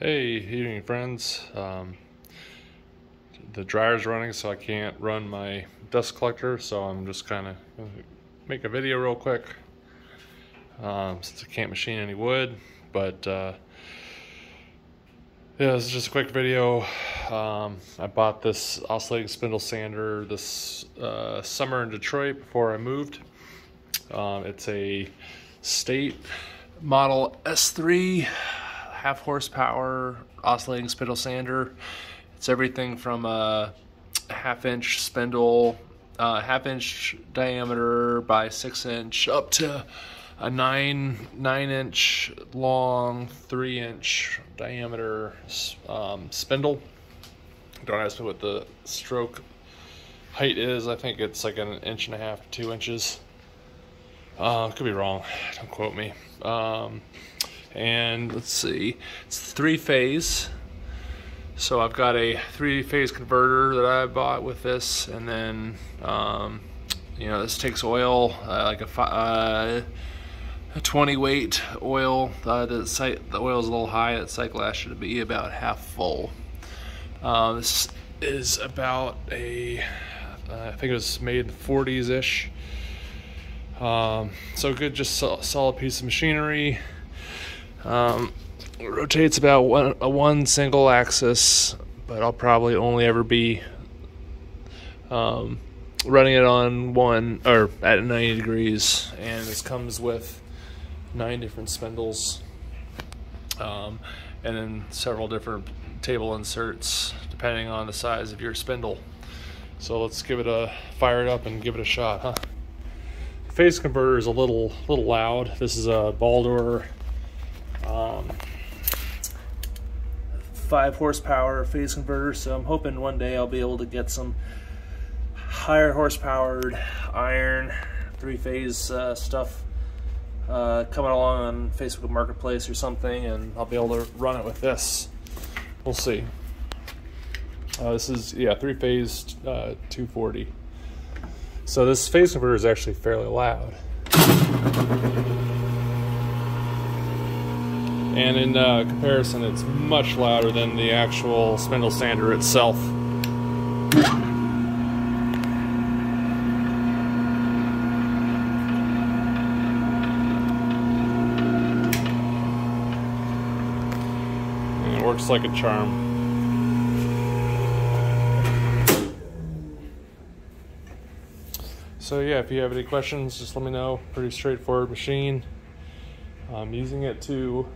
Hey, evening friends. Um, the dryer's running, so I can't run my dust collector, so I'm just kind of make a video real quick. Um, since I can't machine any wood, but uh, yeah, this is just a quick video. Um, I bought this oscillating spindle sander this uh, summer in Detroit before I moved. Um, it's a state model S3 half horsepower oscillating spindle sander. It's everything from a half inch spindle, uh, half inch diameter by six inch up to a nine nine inch long, three inch diameter um, spindle. Don't ask me what the stroke height is. I think it's like an inch and a half, two inches. Uh, could be wrong. Don't quote me. Um, and let's see, it's three phase. So I've got a three phase converter that I bought with this, and then um, you know this takes oil uh, like a, uh, a 20 weight oil. Uh, the sight the oil is a little high. That cycle should be about half full. Uh, this is about a I think it was made in the 40s ish. Um, so good, just solid piece of machinery. Um, rotates about one, a one single axis, but I'll probably only ever be um, running it on one or at 90 degrees. And this comes with nine different spindles, um, and then several different table inserts depending on the size of your spindle. So let's give it a fire it up and give it a shot, huh? phase converter is a little little loud. This is a Baldor 5 horsepower phase converter, so I'm hoping one day I'll be able to get some higher horsepower iron three-phase uh, stuff uh, coming along on Facebook Marketplace or something, and I'll be able to run it with this. We'll see. Uh, this is, yeah, three-phase uh, 240. So this phase converter is actually fairly loud. And in uh, comparison, it's much louder than the actual spindle sander itself. And it works like a charm. So yeah, if you have any questions, just let me know. Pretty straightforward machine. I'm using it to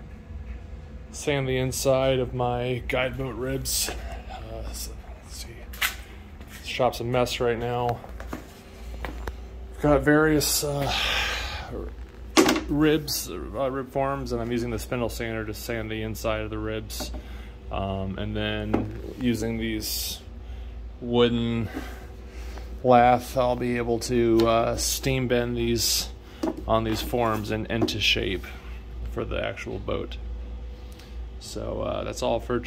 sand the inside of my guide boat ribs. Uh, so, let's see. This shop's a mess right now. I've got various uh, ribs, uh, rib forms, and I'm using the spindle sander to sand the inside of the ribs. Um, and then using these wooden lath, I'll be able to uh, steam bend these on these forms and into shape for the actual boat. So uh, that's all for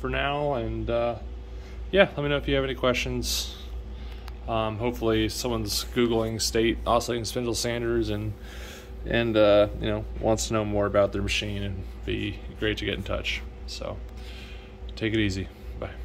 for now, and uh, yeah, let me know if you have any questions. Um, hopefully, someone's googling state oscillating spindle sanders and and uh, you know wants to know more about their machine and be great to get in touch. So take it easy. Bye.